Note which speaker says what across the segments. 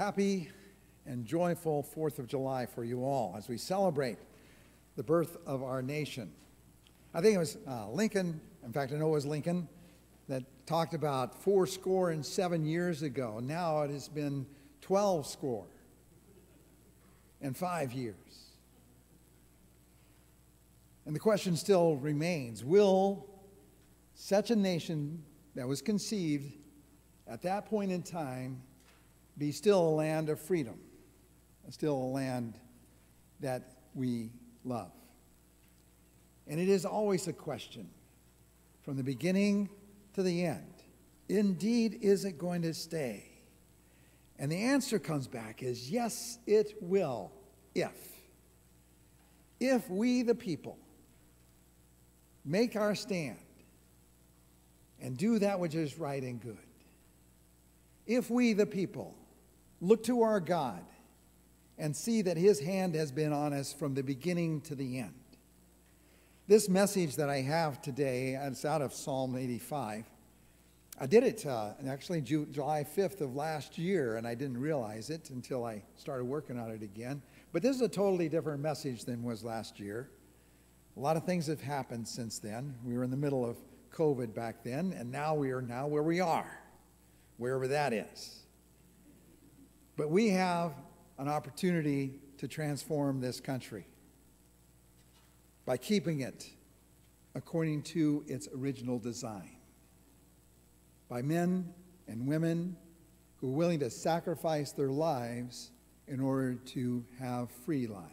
Speaker 1: happy and joyful 4th of July for you all as we celebrate the birth of our nation. I think it was uh, Lincoln, in fact, I know it was Lincoln, that talked about four score and seven years ago. Now it has been 12 score and five years. And the question still remains will such a nation that was conceived at that point in time be still a land of freedom, still a land that we love? And it is always a question from the beginning to the end. Indeed, is it going to stay? And the answer comes back is yes, it will, if. If we, the people, make our stand and do that which is right and good. If we, the people, look to our God and see that His hand has been on us from the beginning to the end. This message that I have today, it's out of Psalm 85. I did it uh, actually July 5th of last year, and I didn't realize it until I started working on it again. But this is a totally different message than was last year. A lot of things have happened since then. We were in the middle of COVID back then, and now we are now where we are, wherever that is. But we have an opportunity to transform this country by keeping it according to its original design by men and women who are willing to sacrifice their lives in order to have free lives.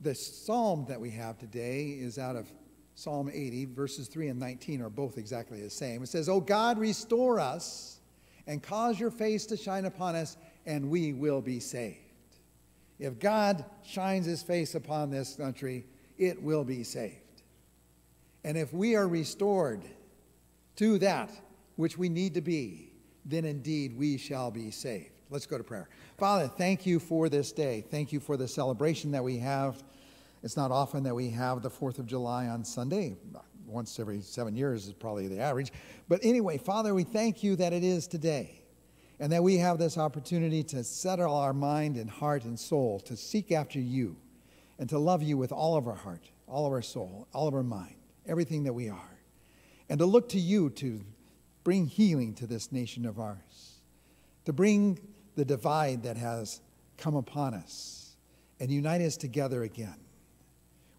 Speaker 1: The psalm that we have today is out of Psalm 80, verses 3 and 19 are both exactly the same. It says, O God, restore us and cause your face to shine upon us, and we will be saved. If God shines his face upon this country, it will be saved. And if we are restored, to that which we need to be, then indeed we shall be saved. Let's go to prayer. Father, thank you for this day. Thank you for the celebration that we have. It's not often that we have the 4th of July on Sunday. Once every seven years is probably the average. But anyway, Father, we thank you that it is today and that we have this opportunity to settle our mind and heart and soul to seek after you and to love you with all of our heart, all of our soul, all of our mind, everything that we are and to look to you to bring healing to this nation of ours, to bring the divide that has come upon us and unite us together again.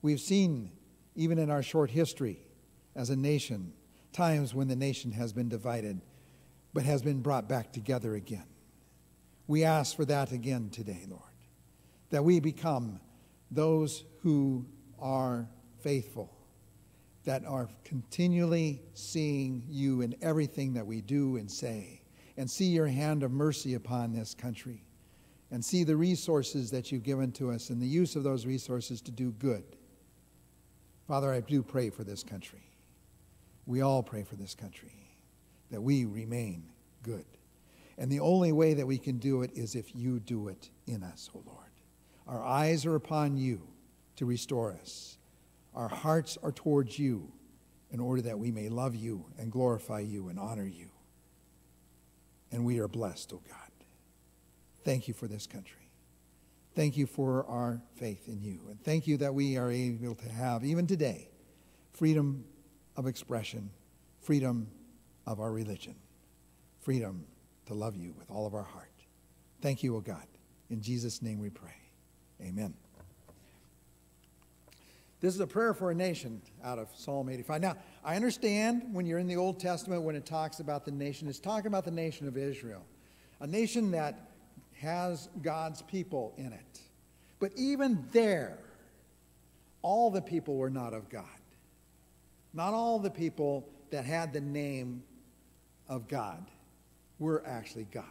Speaker 1: We've seen, even in our short history as a nation, times when the nation has been divided but has been brought back together again. We ask for that again today, Lord, that we become those who are faithful that are continually seeing you in everything that we do and say, and see your hand of mercy upon this country, and see the resources that you've given to us and the use of those resources to do good. Father, I do pray for this country. We all pray for this country, that we remain good. And the only way that we can do it is if you do it in us, O Lord. Our eyes are upon you to restore us our hearts are towards you in order that we may love you and glorify you and honor you. And we are blessed, O God. Thank you for this country. Thank you for our faith in you. And thank you that we are able to have, even today, freedom of expression, freedom of our religion, freedom to love you with all of our heart. Thank you, O God. In Jesus' name we pray. Amen. This is a prayer for a nation out of Psalm 85. Now, I understand when you're in the Old Testament, when it talks about the nation, it's talking about the nation of Israel, a nation that has God's people in it. But even there, all the people were not of God. Not all the people that had the name of God were actually God's.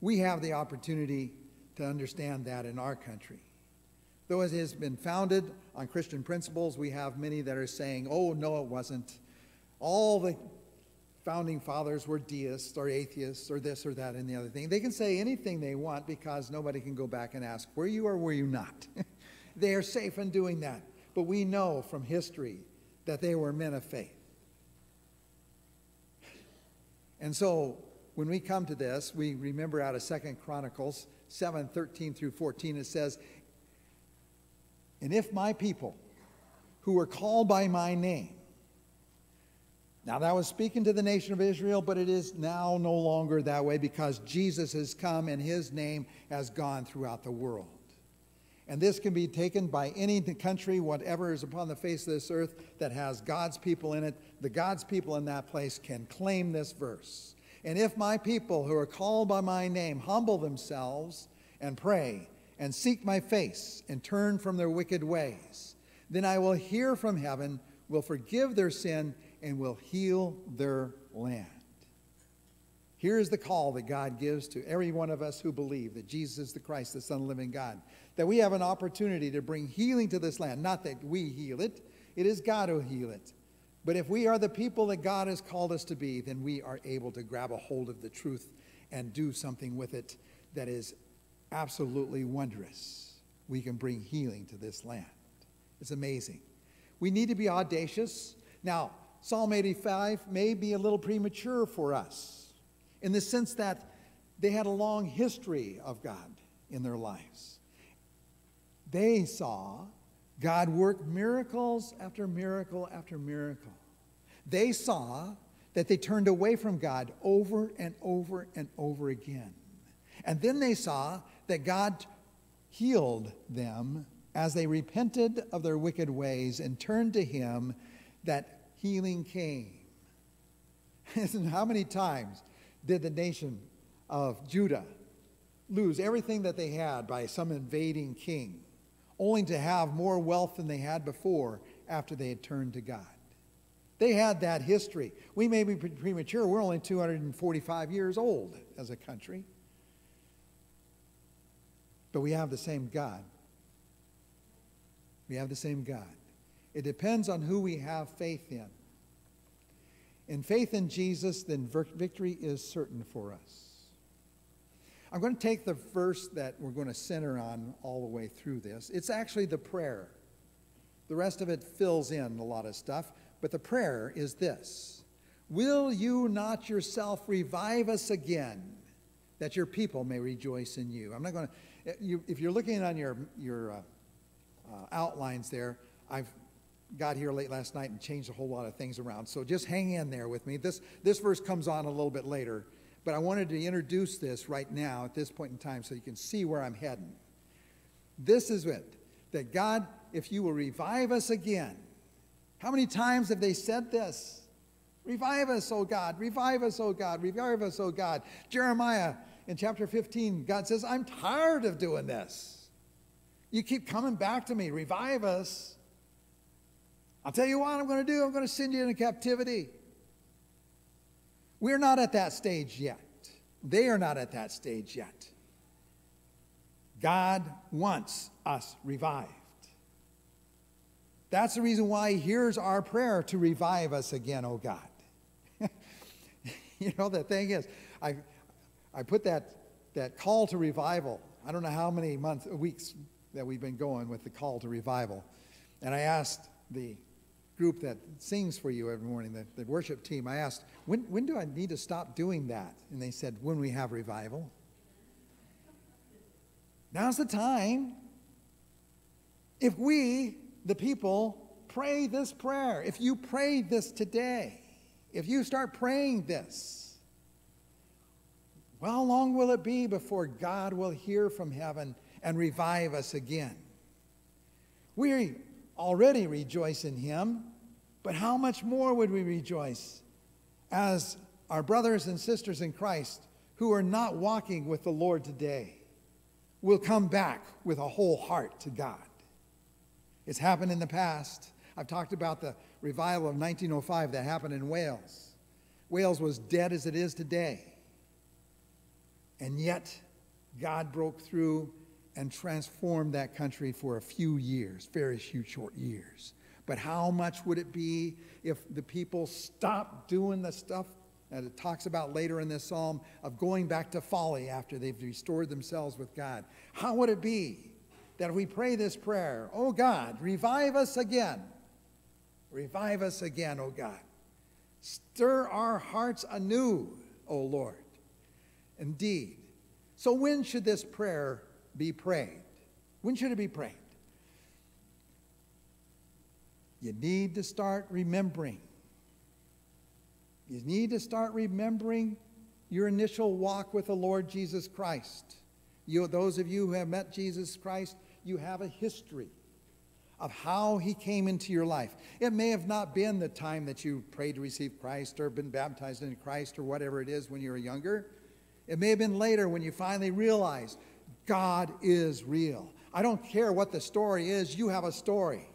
Speaker 1: We have the opportunity to understand that in our country. Though it has been founded on Christian principles, we have many that are saying, oh, no, it wasn't. All the founding fathers were deists or atheists or this or that and the other thing. They can say anything they want because nobody can go back and ask, were you or were you not? they are safe in doing that. But we know from history that they were men of faith. And so when we come to this, we remember out of Second Chronicles 7 13 through 14, it says, And if my people who were called by my name, now, that was speaking to the nation of Israel, but it is now no longer that way because Jesus has come and his name has gone throughout the world. And this can be taken by any country, whatever is upon the face of this earth that has God's people in it. The God's people in that place can claim this verse. And if my people who are called by my name humble themselves and pray and seek my face and turn from their wicked ways, then I will hear from heaven, will forgive their sin and will heal their land. Here's the call that God gives to every one of us who believe that Jesus is the Christ, the Son of the living God. That we have an opportunity to bring healing to this land. Not that we heal it, it is God who heals it. But if we are the people that God has called us to be, then we are able to grab a hold of the truth and do something with it that is absolutely wondrous. We can bring healing to this land. It's amazing. We need to be audacious. Now, Psalm 85 may be a little premature for us in the sense that they had a long history of God in their lives. They saw God work miracles after miracle after miracle. They saw that they turned away from God over and over and over again. And then they saw that God healed them as they repented of their wicked ways and turned to Him, that healing came. How many times did the nation of Judah lose everything that they had by some invading king, only to have more wealth than they had before after they had turned to God? They had that history. We may be premature. We're only 245 years old as a country. But we have the same God. We have the same God. It depends on who we have faith in. In faith in Jesus, then victory is certain for us. I'm going to take the verse that we're going to center on all the way through this. It's actually the prayer. The rest of it fills in a lot of stuff, but the prayer is this Will you not yourself revive us again, that your people may rejoice in you? I'm not going to, if you're looking on your, your uh, uh, outlines there, I've got here late last night and changed a whole lot of things around. So just hang in there with me. This, this verse comes on a little bit later, but I wanted to introduce this right now at this point in time so you can see where I'm heading. This is it that God, if you will revive us again, how many times have they said this? Revive us, O God, revive us, O God, revive us, O God. Jeremiah in chapter 15, God says, I'm tired of doing this. You keep coming back to me, revive us. I'll tell you what I'm going to do. I'm going to send you into captivity. We're not at that stage yet. They are not at that stage yet. God wants us revived. That's the reason why He hears our prayer to revive us again, oh God. you know, the thing is, I, I put that, that call to revival. I don't know how many months, weeks that we've been going with the call to revival. And I asked the group that sings for you every morning, the, the worship team, I asked, when, when do I need to stop doing that? And they said, when we have revival. Now's the time. If we, the people, pray this prayer, if you pray this today, if you start praying this, how long will it be before God will hear from heaven and revive us again? We already rejoice in Him. But how much more would we rejoice as our brothers and sisters in Christ who are not walking with the Lord today will come back with a whole heart to God? It's happened in the past. I've talked about the revival of 1905 that happened in Wales. Wales was dead as it is today. And yet, God broke through and transformed that country for a few years, very few short years. But how much would it be if the people stopped doing the stuff that it talks about later in this psalm of going back to folly after they've restored themselves with God? How would it be that we pray this prayer, oh God, revive us again? Revive us again, oh God. Stir our hearts anew, O Lord. Indeed. So, when should this prayer be prayed? When should it be prayed? You need to start remembering. You need to start remembering your initial walk with the Lord Jesus Christ. You, those of you who have met Jesus Christ, you have a history of how he came into your life. It may have not been the time that you prayed to receive Christ or been baptized in Christ or whatever it is when you were younger. It may have been later when you finally realized God is real. I don't care what the story is, you have a story.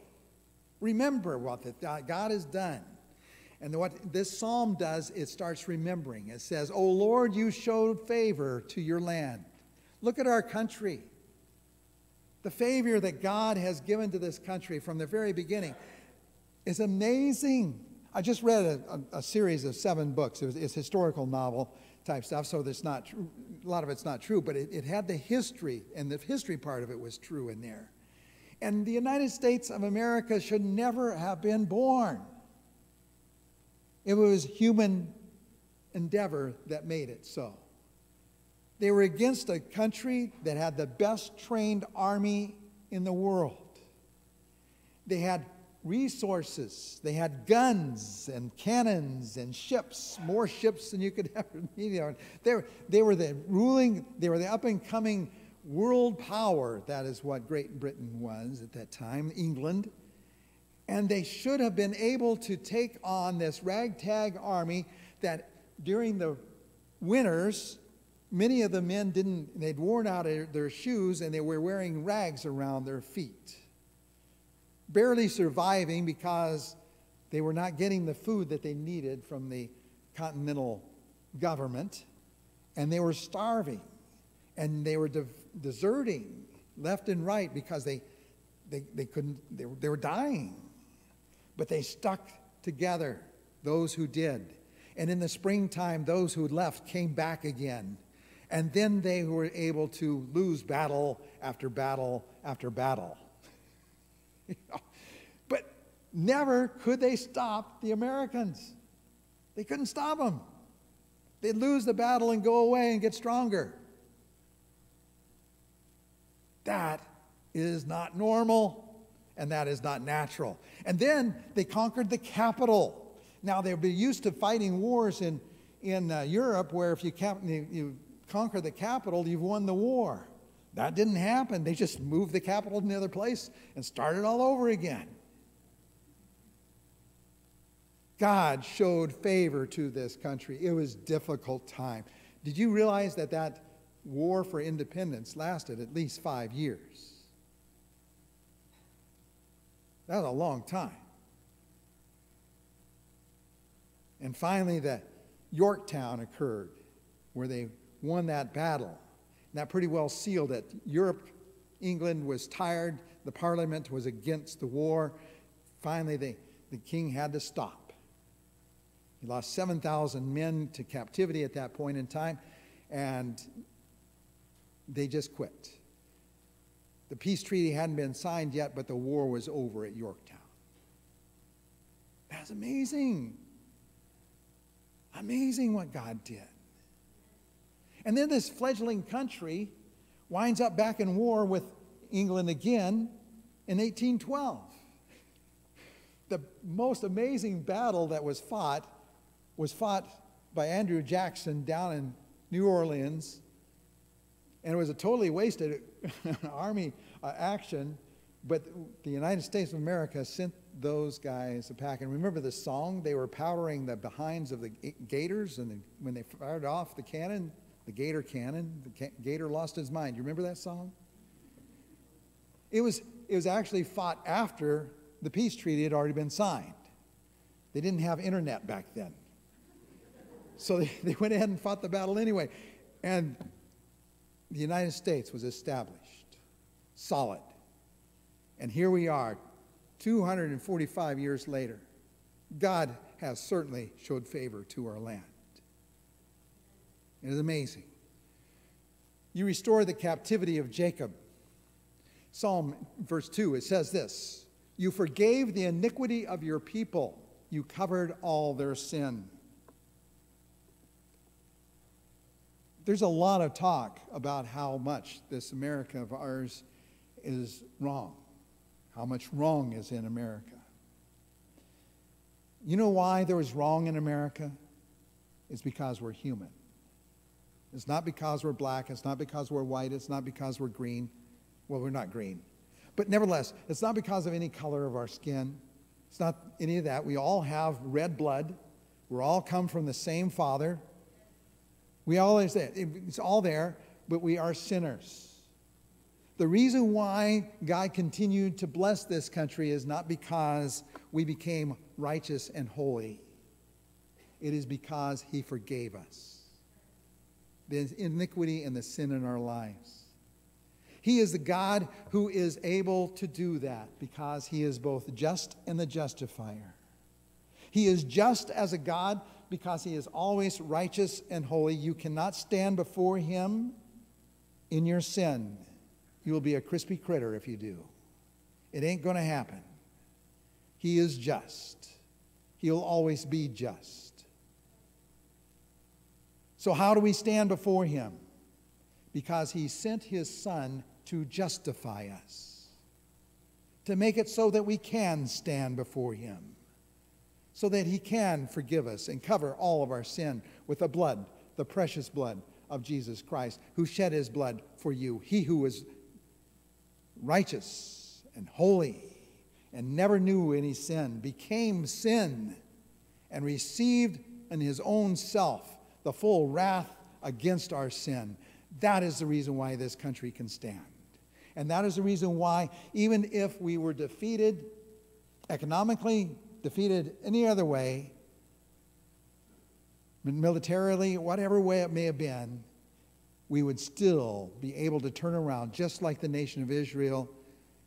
Speaker 1: Remember what the, uh, God has done. And what this psalm does, it starts remembering. It says, O Lord, you showed favor to your land. Look at our country. The favor that God has given to this country from the very beginning is amazing. I just read a, a, a series of seven books. It was, it's historical novel type stuff, so that's not. A lot of it's not true, but it, it had the history, and the history part of it was true in there. And the United States of America should never have been born. It was human endeavor that made it so. They were against a country that had the best trained army in the world. They had resources, they had guns and cannons and ships, more ships than you could ever need. They were, they were the ruling, they were the up and coming world power. That is what Great Britain was at that time, England. And they should have been able to take on this ragtag army that during the winters many of the men didn't, they'd worn out their shoes and they were wearing rags around their feet. Barely surviving because they were not getting the food that they needed from the continental government and they were starving and they were deserting left and right because they, they, they couldn't, they were, they were dying. But they stuck together, those who did. And in the springtime, those who left came back again and then they were able to lose battle after battle after battle. but never could they stop the Americans. They couldn't stop them. They'd lose the battle and go away and get stronger. That is not normal and that is not natural. And then they conquered the capital. Now, they'd be used to fighting wars in, in uh, Europe where if you, cap- you, you conquer the capital, you've won the war. That didn't happen. They just moved the capital to another place and started all over again. God showed favor to this country. It was difficult time. Did you realize that that war for independence lasted at least five years? That was a long time. And finally, the Yorktown occurred, where they won that battle. And that pretty well sealed it. Europe, England was tired. The parliament was against the war. Finally, the, the king had to stop. He lost 7,000 men to captivity at that point in time, and they just quit. The peace treaty hadn't been signed yet, but the war was over at Yorktown. That's amazing. Amazing what God did. And then this fledgling country winds up back in war with England again in 1812. The most amazing battle that was fought was fought by Andrew Jackson down in New Orleans. And it was a totally wasted army uh, action, but the United States of America sent those guys a pack. And remember the song? They were powdering the behinds of the gators, and the, when they fired off the cannon, the Gator Cannon. The Gator lost his mind. You remember that song? It was, it was actually fought after the peace treaty had already been signed. They didn't have internet back then. So they, they went ahead and fought the battle anyway. And the United States was established, solid. And here we are, 245 years later. God has certainly showed favor to our land. It is amazing. You restore the captivity of Jacob. Psalm verse 2, it says this You forgave the iniquity of your people, you covered all their sin. There's a lot of talk about how much this America of ours is wrong, how much wrong is in America. You know why there is wrong in America? It's because we're human. It's not because we're black, it's not because we're white, it's not because we're green. Well, we're not green. But nevertheless, it's not because of any color of our skin. It's not any of that. We all have red blood. We're all come from the same Father. We always say it's all there, but we are sinners. The reason why God continued to bless this country is not because we became righteous and holy. It is because he forgave us. The iniquity and the sin in our lives. He is the God who is able to do that because he is both just and the justifier. He is just as a God because he is always righteous and holy. You cannot stand before him in your sin. You will be a crispy critter if you do. It ain't going to happen. He is just. He'll always be just. So, how do we stand before him? Because he sent his son to justify us, to make it so that we can stand before Him, so that He can forgive us and cover all of our sin with the blood, the precious blood of Jesus Christ, who shed His blood for you. He who was righteous and holy and never knew any sin became sin and received in His own self the full wrath against our sin. That is the reason why this country can stand. And that is the reason why, even if we were defeated economically, defeated any other way, militarily, whatever way it may have been, we would still be able to turn around, just like the nation of Israel,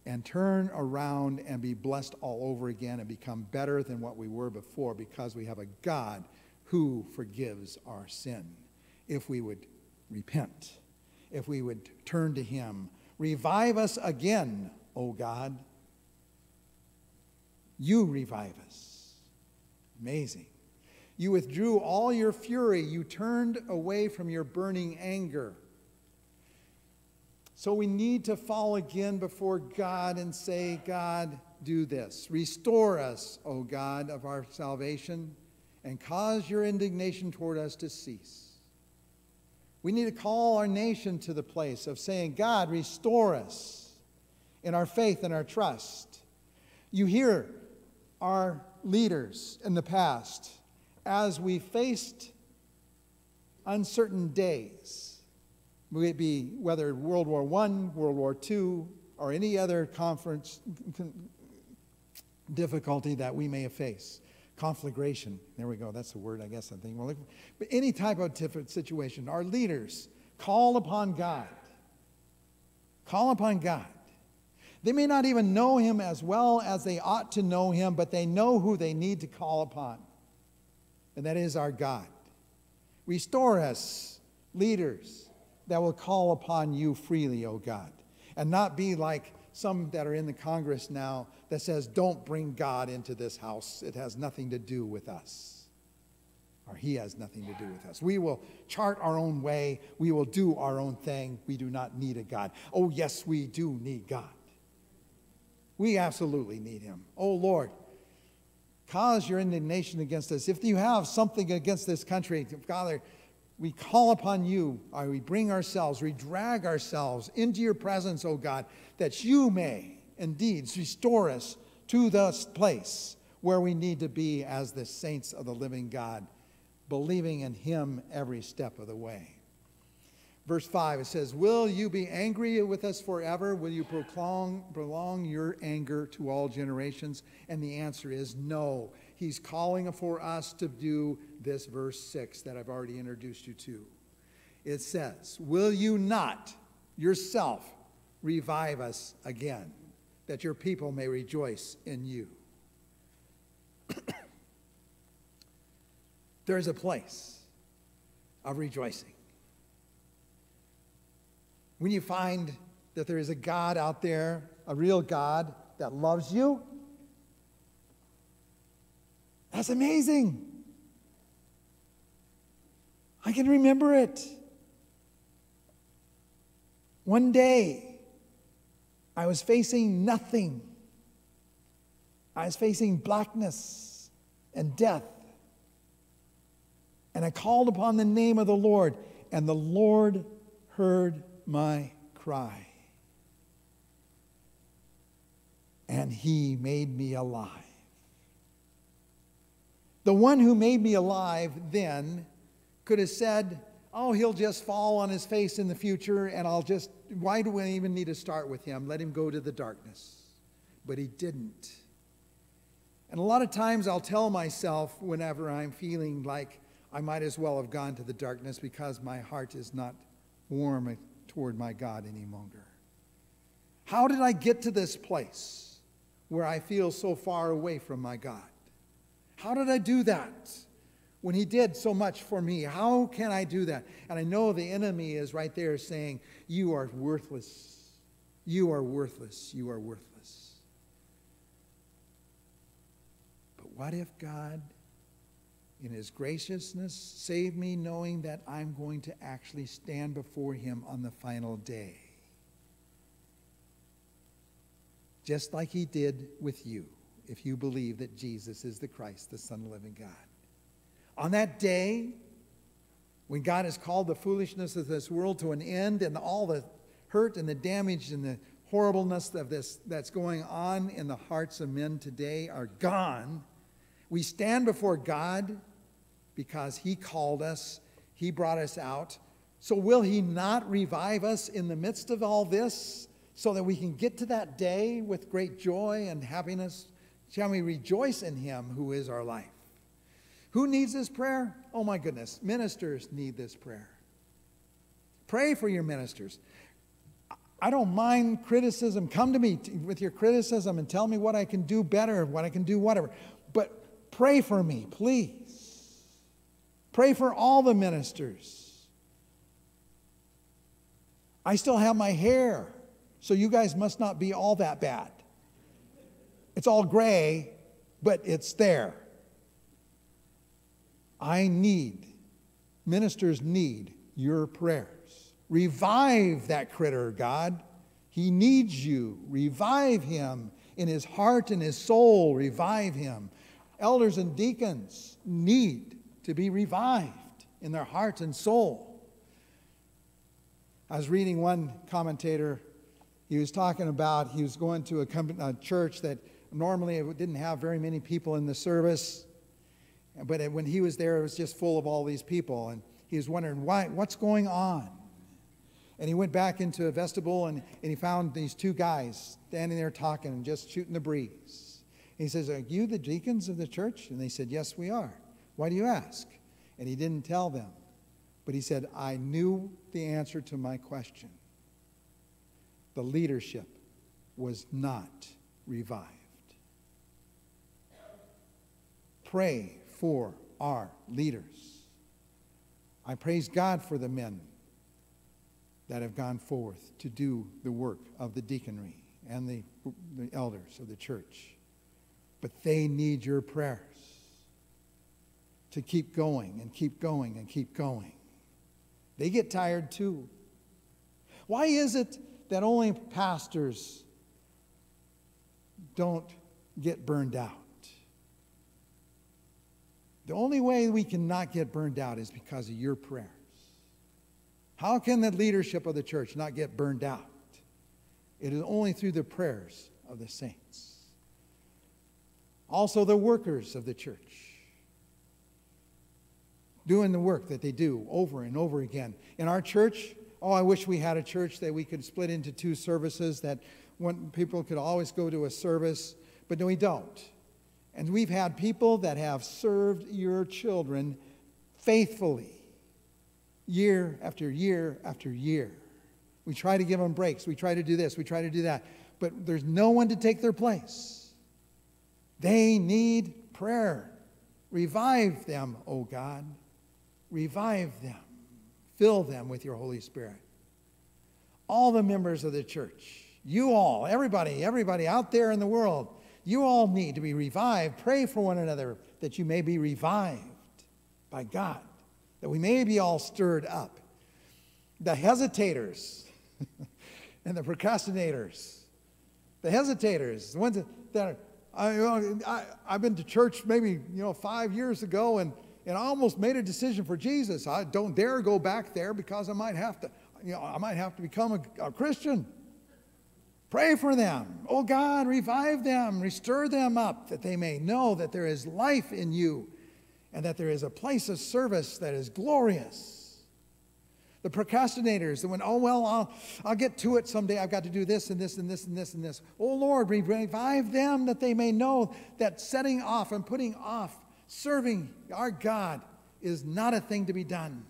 Speaker 1: and turn around and be blessed all over again and become better than what we were before because we have a God who forgives our sin. If we would repent, if we would turn to Him, Revive us again, O God. You revive us. Amazing. You withdrew all your fury. You turned away from your burning anger. So we need to fall again before God and say, God, do this. Restore us, O God, of our salvation, and cause your indignation toward us to cease. We need to call our nation to the place of saying, God, restore us in our faith and our trust. You hear our leaders in the past as we faced uncertain days, it be whether World War I, World War II, or any other conference difficulty that we may have faced conflagration. There we go. That's the word, I guess, I'm thinking. Well, but any type of situation, our leaders call upon God. Call upon God. They may not even know Him as well as they ought to know Him, but they know who they need to call upon, and that is our God. Restore us, leaders, that will call upon you freely, O God, and not be like some that are in the Congress now that says, don't bring God into this house. It has nothing to do with us. Or he has nothing to do with us. We will chart our own way. We will do our own thing. We do not need a God. Oh, yes, we do need God. We absolutely need him. Oh, Lord, cause your indignation against us. If you have something against this country, Father, we call upon you, or we bring ourselves, we drag ourselves into your presence, O God, that you may indeed restore us to the place where we need to be as the saints of the living God, believing in Him every step of the way. Verse 5, it says, Will you be angry with us forever? Will you prolong, prolong your anger to all generations? And the answer is no. He's calling for us to do this verse 6 that I've already introduced you to. It says, Will you not yourself revive us again? that your people may rejoice in you. there is a place of rejoicing. When you find that there is a God out there, a real God that loves you, that's amazing. I can remember it. One day, I was facing nothing. I was facing blackness and death. And I called upon the name of the Lord, and the Lord heard my cry. And he made me alive. The one who made me alive then could have said, Oh, he'll just fall on his face in the future, and I'll just, why do we even need to start with him? Let him go to the darkness. But he didn't. And a lot of times I'll tell myself whenever I'm feeling like I might as well have gone to the darkness because my heart is not warm toward my God any longer. How did I get to this place where I feel so far away from my God? How did I do that? when he did so much for me. How can I do that? And I know the enemy is right there saying, You are worthless. You are worthless. You are worthless. But what if God, in his graciousness, save me knowing that I'm going to actually stand before him on the final day? Just like he did with you, if you believe that Jesus is the Christ, the Son of the living God. On that day, when God has called the foolishness of this world to an end and all the hurt and the damage and the horribleness of this that's going on in the hearts of men today are gone, we stand before God because He called us, He brought us out. So, will He not revive us in the midst of all this so that we can get to that day with great joy and happiness? Shall we rejoice in Him who is our life? Who needs this prayer? Oh my goodness, ministers need this prayer. Pray for your ministers. I don't mind criticism. Come to me with your criticism and tell me what I can do better, what I can do, whatever. But pray for me, please. Pray for all the ministers. I still have my hair, so you guys must not be all that bad. It's all gray, but it's there. I need, ministers need your prayers. Revive that critter, God. He needs you. Revive him in his heart and his soul. Revive him. Elders and deacons need to be revived in their heart and soul. I was reading one commentator. He was talking about he was going to a, church that normally didn't have very many people in the service. But when he was there, it was just full of all these people. And he was wondering, why, what's going on? And he went back into a vestibule and, and he found these two guys standing there talking and just shooting the breeze. He says, Are you the deacons of the church? And they said, Yes, we are. Why do you ask? And he didn't tell them. But he said, I knew the answer to my question. The leadership was not revived. Pray for our leaders. I praise God for the men that have gone forth to do the work of the deaconry and the, the elders of the church. But they need your prayers to keep going and keep going and keep going. They get tired too. Why is it that only pastors don't get burned out? The only way we can not get burned out is because of your prayers. How can the leadership of the church not get burned out? It is only through the prayers of the saints. Also, the workers of the church doing the work that they do over and over again. In our church, oh, I wish we had a church that we could split into two services, that one, people could always go to a service, but no, we don't. And we've had people that have served your children faithfully year after year after year. We try to give them breaks. We try to do this. We try to do that. But there's no one to take their place. They need prayer. Revive them, O oh God. Revive them. Fill them with your Holy Spirit. All the members of the church, you all, everybody, everybody out there in the world, you all need to be revived. Pray for one another that you may be revived by God, that we may be all stirred up. The hesitators, and the procrastinators, the hesitators, the ones that, that are, I, I, I've been to church maybe, you know, five years ago and, and I almost made a decision for Jesus. I don't dare go back there because I might have to, you know, I might have to become a, a Christian. Pray for them. Oh God, revive them, restore them up, that they may know that there is life in you and that there is a place of service that is glorious. The procrastinators, that went, oh, well, I'll, I'll get to it someday. I've got to do this and this and this and this and this. Oh, Lord, revive them that they may know that setting off and putting off serving our God is not a thing to be done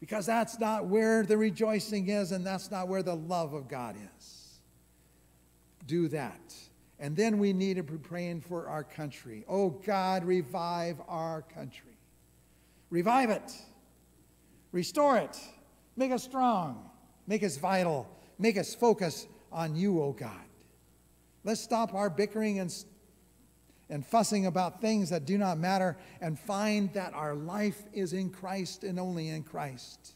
Speaker 1: because that's not where the rejoicing is and that's not where the love of God is. Do that. And then we need to be praying for our country. Oh God, revive our country. Revive it. Restore it. Make us strong. Make us vital. Make us focus on you, oh God. Let's stop our bickering and and fussing about things that do not matter and find that our life is in Christ and only in Christ.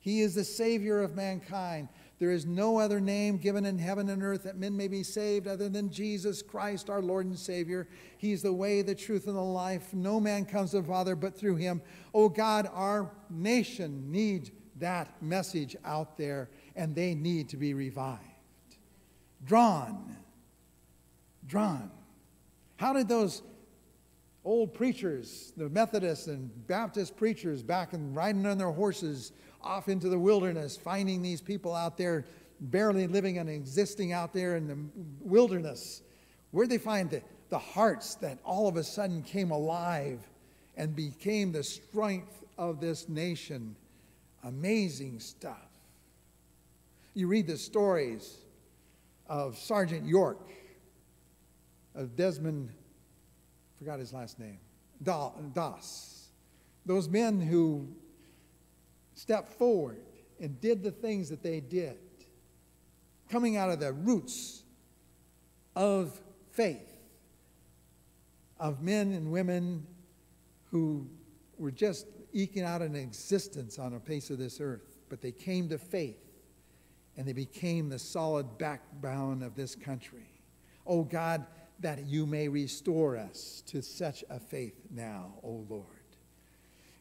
Speaker 1: He is the Savior of mankind. There is no other name given in heaven and earth that men may be saved other than Jesus Christ, our Lord and Savior. He is the way, the truth, and the life. No man comes to the Father but through him. Oh God, our nation needs that message out there, and they need to be revived. Drawn, drawn how did those old preachers, the Methodists and Baptist preachers, back and riding on their horses off into the wilderness, finding these people out there barely living and existing out there in the wilderness, where'd they find the, the hearts that all of a sudden came alive and became the strength of this nation? Amazing stuff. You read the stories of Sergeant York of Desmond, forgot his last name, Doss. Those men who stepped forward and did the things that they did, coming out of the roots of faith, of men and women who were just eking out an existence on the face of this earth, but they came to faith and they became the solid backbone of this country. Oh God, that you may restore us to such a faith now, O Lord.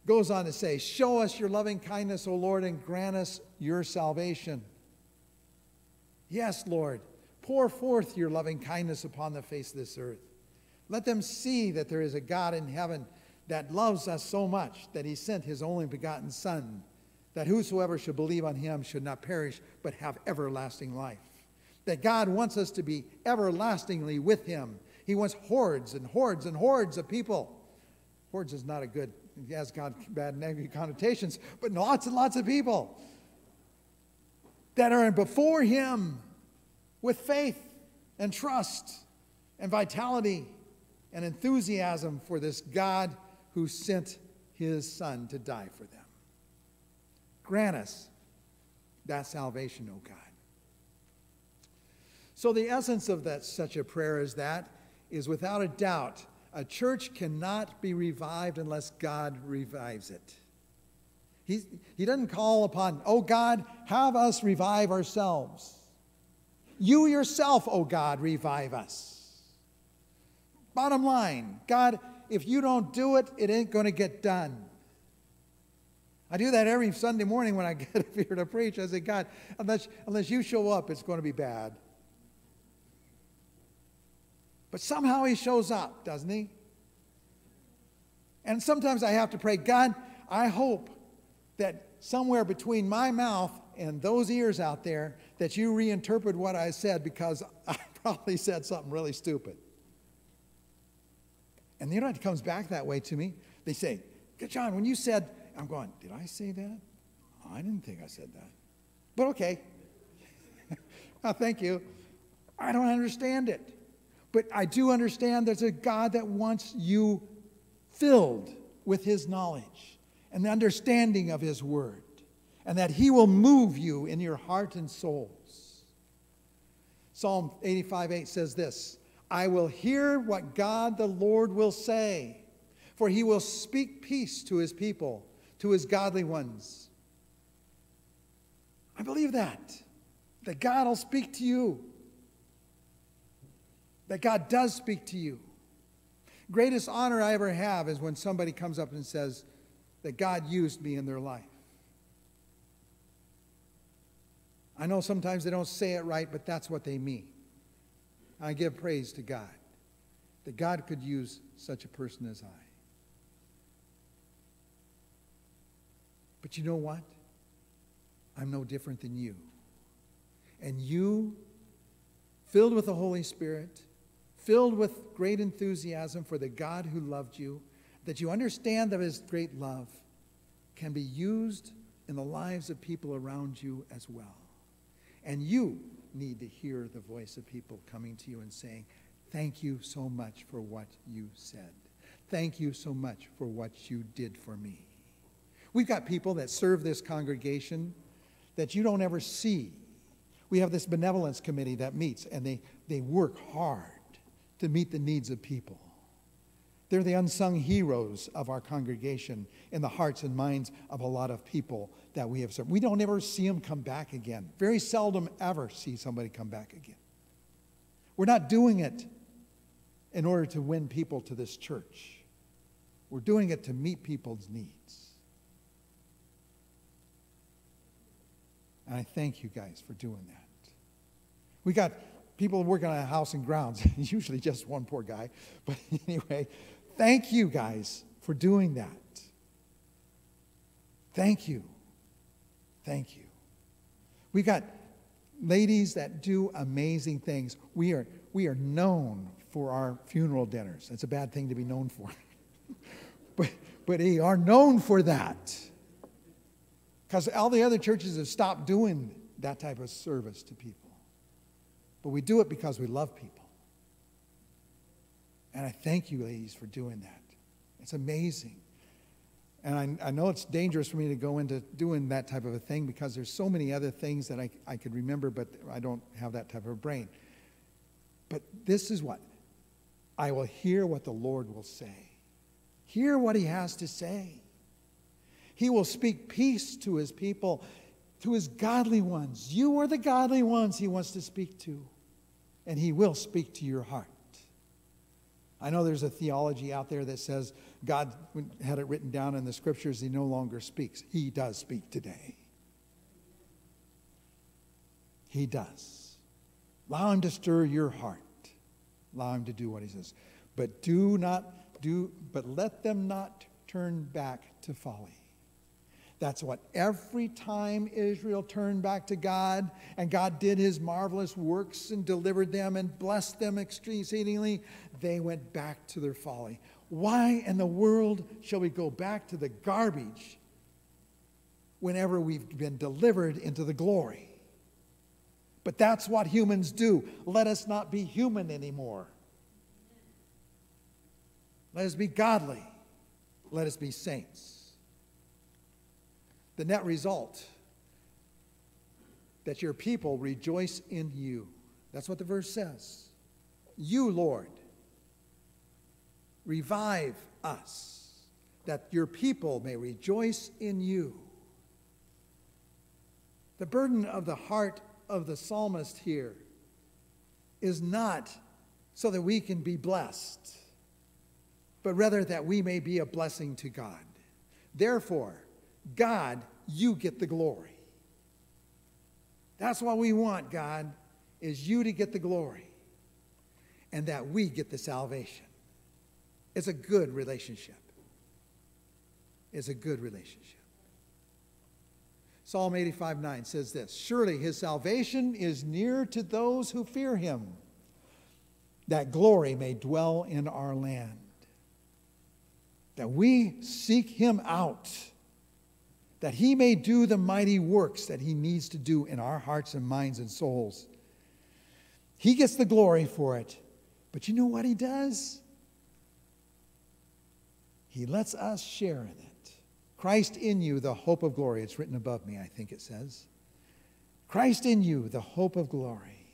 Speaker 1: Goes on to say, Show us your loving kindness, O Lord, and grant us your salvation. Yes, Lord, pour forth your loving kindness upon the face of this earth. Let them see that there is a God in heaven that loves us so much that he sent his only begotten Son, that whosoever should believe on him should not perish, but have everlasting life that God wants us to be everlastingly with Him. He wants hordes and hordes and hordes of people. Hordes is not a good, it has bad negative connotations, but lots and lots of people that are before Him with faith and trust and vitality and enthusiasm for this God who sent His Son to die for them. Grant us that salvation, O God. So, the essence of that, such a prayer as that is without a doubt a church cannot be revived unless God revives it. He, he doesn't call upon, oh God, have us revive ourselves. You yourself, oh God, revive us. Bottom line, God, if you don't do it, it ain't going to get done. I do that every Sunday morning when I get up here to preach. I say, God, unless, unless you show up, it's going to be bad. But somehow he shows up, doesn't he? And sometimes I have to pray, God, I hope that somewhere between my mouth and those ears out there that you reinterpret what I said because I probably said something really stupid. And know it comes back that way to me? They say, Good John, when you said, I'm going, did I say that? I didn't think I said that. But okay. oh, thank you. I don't understand it. But I do understand there's a God that wants you filled with his knowledge and the understanding of his word, and that he will move you in your heart and souls. Psalm 85 8 says this I will hear what God the Lord will say, for he will speak peace to his people, to his godly ones. I believe that. That God will speak to you. That God does speak to you. Greatest honor I ever have is when somebody comes up and says that God used me in their life. I know sometimes they don't say it right, but that's what they mean. I give praise to God that God could use such a person as I. But you know what? I'm no different than you. And you, filled with the Holy Spirit, filled with great enthusiasm for the God who loved you, that you understand of his great love, can be used in the lives of people around you as well. And you need to hear the voice of people coming to you and saying, Thank you so much for what you said. Thank you so much for what you did for me. We've got people that serve this congregation that you don't ever see. We have this benevolence committee that meets and they, they work hard to meet the needs of people. They're the unsung heroes of our congregation in the hearts and minds of a lot of people that we have served. We don't ever see them come back again. Very seldom ever see somebody come back again. We're not doing it in order to win people to this church. We're doing it to meet people's needs. And I thank you guys for doing that. We got people working on a house and grounds, usually just one poor guy. But anyway, thank you guys for doing that. Thank you. Thank you. We got ladies that do amazing things. We are, we are known for our funeral dinners. That's a bad thing to be known for. but, but we are known for that. Because all the other churches have stopped doing that type of service to people. But we do it because we love people. And I thank you, ladies, for doing that. It's amazing. And I, I, know it's dangerous for me to go into doing that type of a thing because there's so many other things that I, I could remember, but I don't have that type of brain. But this is what I will hear what the Lord will say. Hear what he has to say. He will speak peace to his people, to his godly ones. You are the godly ones he wants to speak to, and he will speak to your heart. I know there's a theology out there that says God had it written down in the scriptures, he no longer speaks. He does speak today. He does. Allow him to stir your heart. Allow him to do what he says. But do not do, but let them not turn back to folly. That's what every time Israel turned back to God and God did his marvelous works and delivered them and blessed them exceedingly, they went back to their folly. Why in the world shall we go back to the garbage whenever we've been delivered into the glory? But that's what humans do. Let us not be human anymore. Let us be godly. Let us be saints the net result that your people rejoice in you. That's what the verse says. You, Lord, revive us, that your people may rejoice in you. The burden of the heart of the psalmist here is not so that we can be blessed, but rather that we may be a blessing to God. Therefore, God you get the glory. That's what we want, God, is you to get the glory and that we get the salvation. It's a good relationship. It's a good relationship. Psalm 85 9 says this Surely his salvation is near to those who fear him, that glory may dwell in our land. That we seek him out that he may do the mighty works that he needs to do in our hearts and minds and souls. He gets the glory for it. But you know what he does? He lets us share in it. Christ in you, the hope of glory. It's written above me, I think it says. Christ in you, the hope of glory.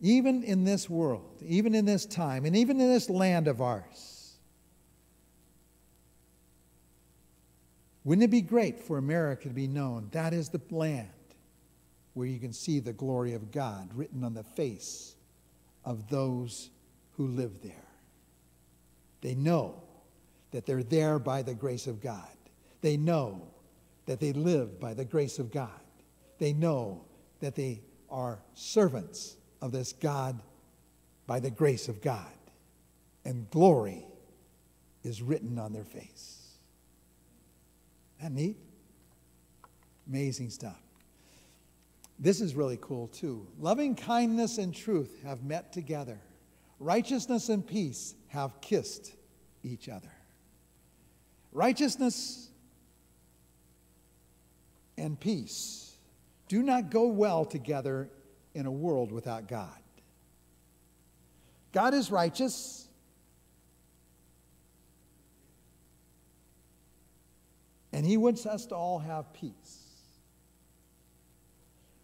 Speaker 1: Even in this world, even in this time, and even in this land of ours, Wouldn't it be great for America to be known that is the land where you can see the glory of God written on the face of those who live there? They know that they're there by the grace of God. They know that they live by the grace of God. They know that they are servants of this God by the grace of God. And glory is written on their face. That neat? Amazing stuff. This is really cool too. Loving kindness and truth have met together. Righteousness and peace have kissed each other. Righteousness and peace do not go well together in a world without God. God is righteous. And he wants us to all have peace.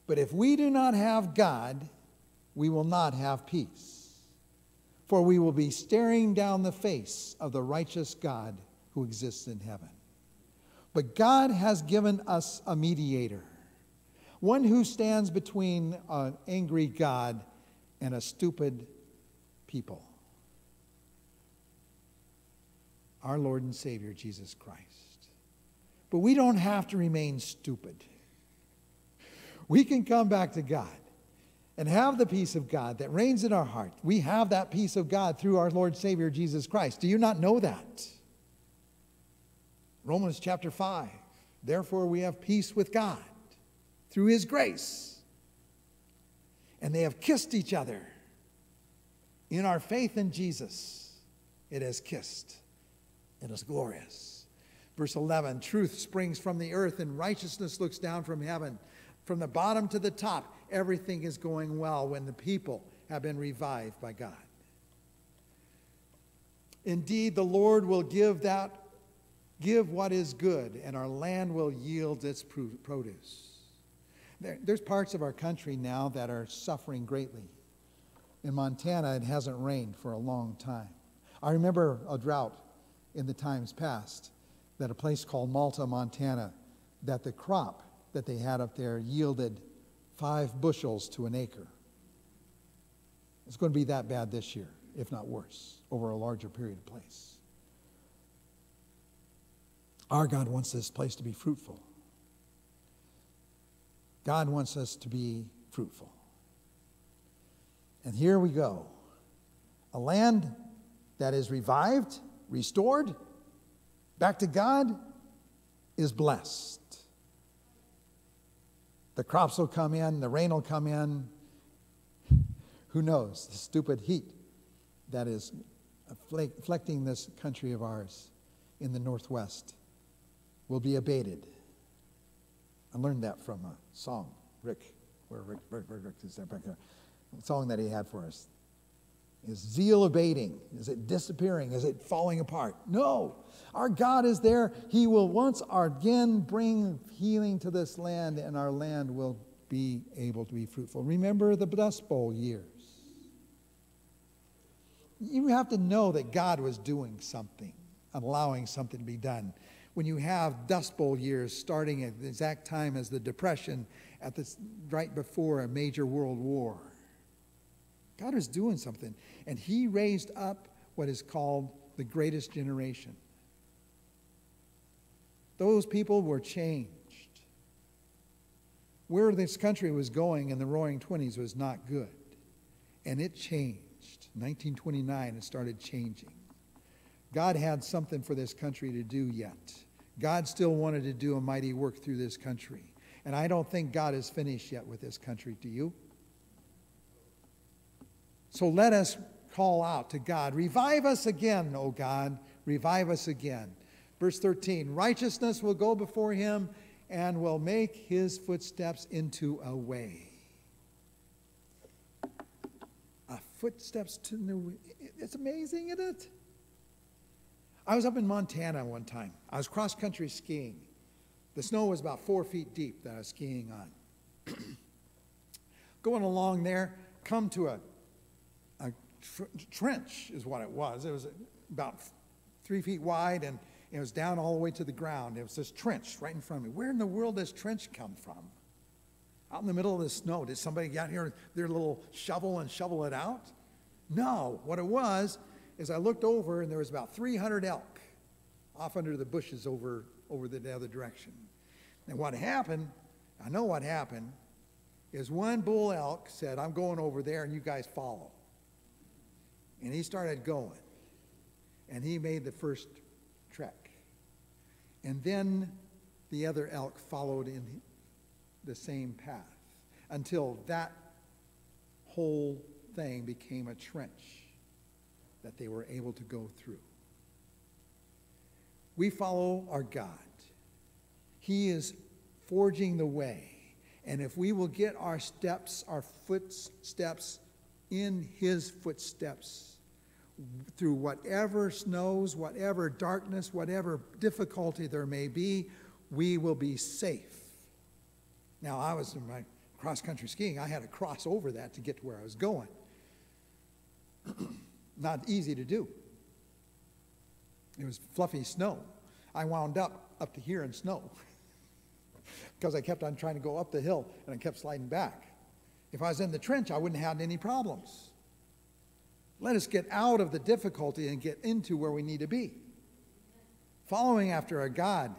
Speaker 1: But if we do not have God, we will not have peace. For we will be staring down the face of the righteous God who exists in heaven. But God has given us a mediator, one who stands between an angry God and a stupid people. Our Lord and Savior, Jesus Christ. But we don't have to remain stupid. We can come back to God and have the peace of God that reigns in our heart. We have that peace of God through our Lord Savior Jesus Christ. Do you not know that? Romans chapter 5. Therefore, we have peace with God through his grace. And they have kissed each other. In our faith in Jesus, it has kissed. It is glorious. Verse 11 Truth springs from the earth, and righteousness looks down from heaven. From the bottom to the top, everything is going well when the people have been revived by God. Indeed, the Lord will give that give what is good, and our land will yield its produce. There, there's parts of our country now that are suffering greatly. In Montana, it hasn't rained for a long time. I remember a drought in the times past that a place called Malta, Montana, that the crop that they had up there yielded five bushels to an acre. It's going to be that bad this year, if not worse, over a larger period of place. Our God wants this place to be fruitful. God wants us to be fruitful. And here we go a land that is revived, restored, back to God, is blessed. The crops will come in, the rain will come in. Who knows? The stupid heat that is afflicting this country of ours in the Northwest will be abated. I learned that from a song, Rick, where Rick, Rick, Rick, Rick is there back there, uh, a song that he had for us. Is zeal abating? Is it disappearing? Is it falling apart? No. Our God is there. He will once again bring healing to this land, and our land will be able to be fruitful. Remember the Dust Bowl years. You have to know that God was doing something, allowing something to be done when you have Dust Bowl years starting at the exact time as the Depression, at the, right before a major world war. God was doing something, and He raised up what is called the greatest generation. Those people were changed. Where this country was going in the roaring 20s was not good, and it changed. 1929, it started changing. God had something for this country to do yet. God still wanted to do a mighty work through this country. And I don't think God is finished yet with this country. Do you? So let us call out to God Revive us again, O God. Revive us again. Verse 13 Righteousness will go before him and will make his footsteps into a way. A footsteps to the It's amazing, isn't it? I was up in Montana one time. I was cross country skiing. The snow was about four feet deep that I was skiing on. Going along there, come to a tr- trench, is what it was. It was about three feet wide, and It was down all the way to the ground. It was this trench right in front of me. Where in the world does trench come from? Out in the middle of the snow. Did somebody get here their little shovel and shovel it out? No. What it was is I looked over and there was about 300 elk off under the bushes over, over the other direction. And what happened, I know what happened, is one bull elk said, I'm going over there and you guys follow. And he started going. And he made the first trek. And then the other elk followed in the same path until that whole thing became a trench that they were able to go through. We follow our God. He is forging the way. And if we will get our steps, our footsteps in His footsteps, through whatever snows, whatever darkness, whatever difficulty there may be, we will be safe. Now, I was in my cross country skiing, I had to cross over that to get to where I was going. Not easy to do. It was fluffy snow. I wound up up to here in snow because I kept on trying to go up the hill and I kept sliding back. If I was in the trench, I wouldn't have any problems. Let us get out of the difficulty and get into where we need to be. Following after a God,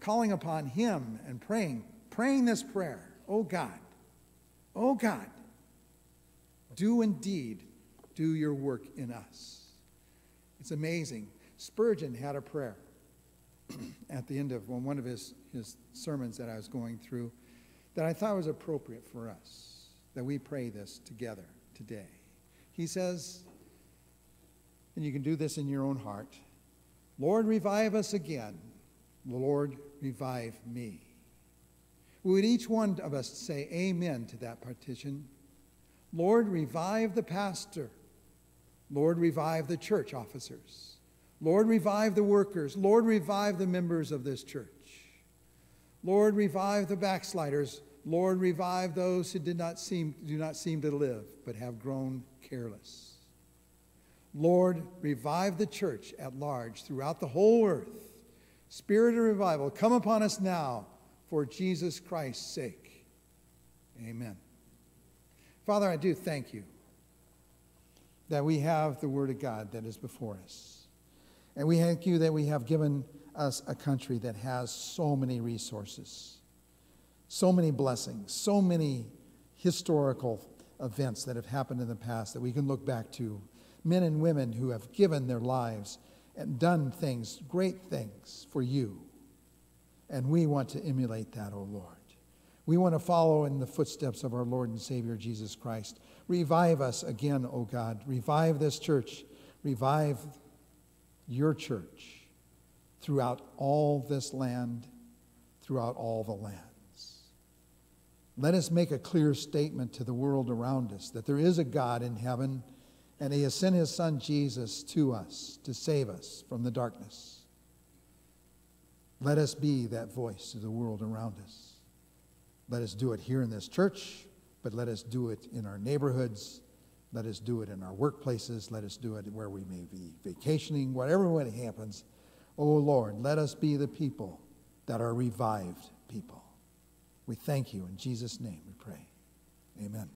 Speaker 1: calling upon Him and praying, praying this prayer Oh God, oh God, do indeed do your work in us. It's amazing. Spurgeon had a prayer at the end of one of his, his sermons that I was going through that I thought was appropriate for us, that we pray this together today. He says, and you can do this in your own heart Lord, revive us again. Lord, revive me. Would each one of us say amen to that petition? Lord, revive the pastor. Lord, revive the church officers. Lord, revive the workers. Lord, revive the members of this church. Lord, revive the backsliders. Lord, revive those who did not seem, do not seem to live, but have grown careless. Lord, revive the church at large throughout the whole earth. Spirit of revival, come upon us now for Jesus Christ's sake. Amen. Father, I do thank you that we have the Word of God that is before us. And we thank you that we have given us a country that has so many resources, so many blessings, so many historical events that have happened in the past that we can look back to men and women who have given their lives and done things, great things for you. And we want to emulate that, O oh Lord. We want to follow in the footsteps of our Lord and Savior Jesus Christ. Revive us again, O oh God. Revive this church. Revive your church throughout all this land, throughout all the lands. Let us make a clear statement to the world around us that there is a God in heaven and he has sent his son Jesus to us to save us from the darkness. Let us be that voice to the world around us. Let us do it here in this church, but let us do it in our neighborhoods. Let us do it in our workplaces. Let us do it where we may be vacationing, whatever it happens. Oh Lord, let us be the people that are revived people. We thank you. In Jesus' name we pray. Amen.